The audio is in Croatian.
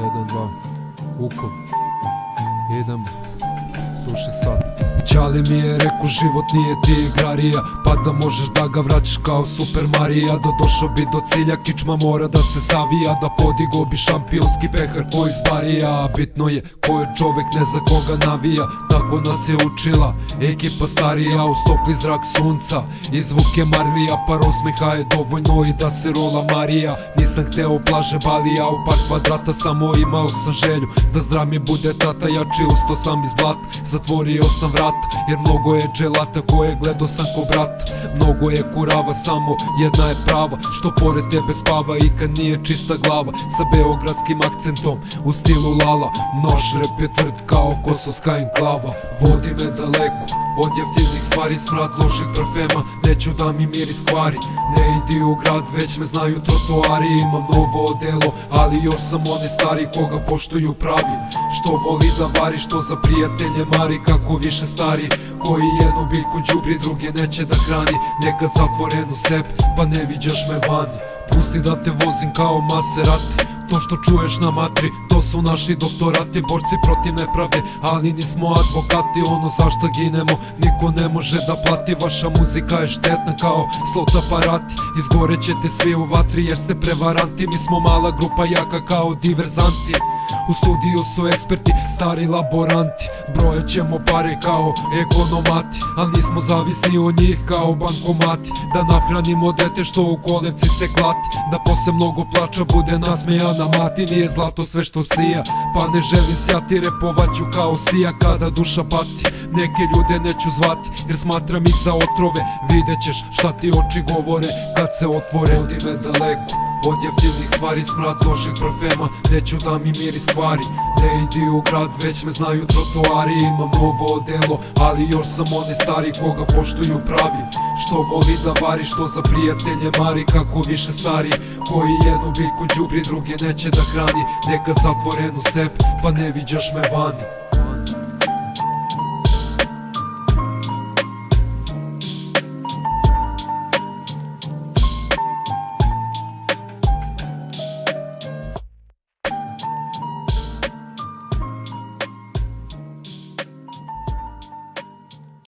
Jedan, dva, Ukov Idem, slušaj sad Čale mi je reku život nije ti igrarija. Pa da možeš da ga vraćaš kao Super Marija. Da došao bi do cilja kičma mora da se savija. Da podigo bi šampionski pehar koji zbarija Bitno je ko je čovek ne za koga navija. Tako nas je učila ekipa starija. U stopli zrak sunca I zvuk je marlija. Par osmeha je dovoljno i da se rola Marija. Nisam hteo plaže balija u par kvadrata Samo imao sam želju. Da zdrav mi bude tata Jači usto sam iz blata Zatvorio sam vrat jer mnogo je dželata koje gledo sam ko brat. Mnogo je kurava, samo jedna je prava Što pored tebe spava i kad nije čista glava. Sa beogradskim akcentom u stilu lala Nož rep je tvrd kao kosovska enklava. Vodi me daleko od jeftinih stvari smrad lošeg parfema. Neću da mi miris kvari Ne idi u grad već me znaju trotoari. Imam novo odelo ali još sam onaj stari koga poštuju pravi. Što voli da vari što za prijatelje mari. Kako više stari koji jednu biljku džubri druge neće da hrani. Neka zatvorenu sep pa ne viđaš me vani. Pusti da te vozim kao Maserati to što čuješ na matri To su naši doktorati, borci protiv nepravde. Ali nismo advokati, ono zašto ginemo Niko ne može da plati. Vaša muzika je štetna kao slot aparati Izgorećete svi u vatri jer ste prevaranti. Mi smo mala grupa jaka kao diverzanti u studiju su eksperti, stari laboranti. Brojat ćemo pare kao ekonomati Al nismo zavisni od njih kao bankomati. Da nahranimo dete što u kolevci se klati. Da posle mnogo plača bude nasmejana mati. Nije zlato sve što sija Pa ne želim sjati, repovaću kao sija Kada duša pati. Neke ljude neću zvati jer smatram ih za otrove. Vidjet ćeš šta ti oči govore kad se otvore Odi me daleko od jeftinih stvari smrad lošeg parfema. Neću da mi miri stvari. Ne idi u grad već me znaju trotoari Imam novo odelo ali još sam onaj stari koga poštuju pravi. Što voli da vari što za prijatelje mari. Kako više stari koji jednu biljku džubri druge neće da hrani. Neka zatvorenu sep pa ne viđaš me vani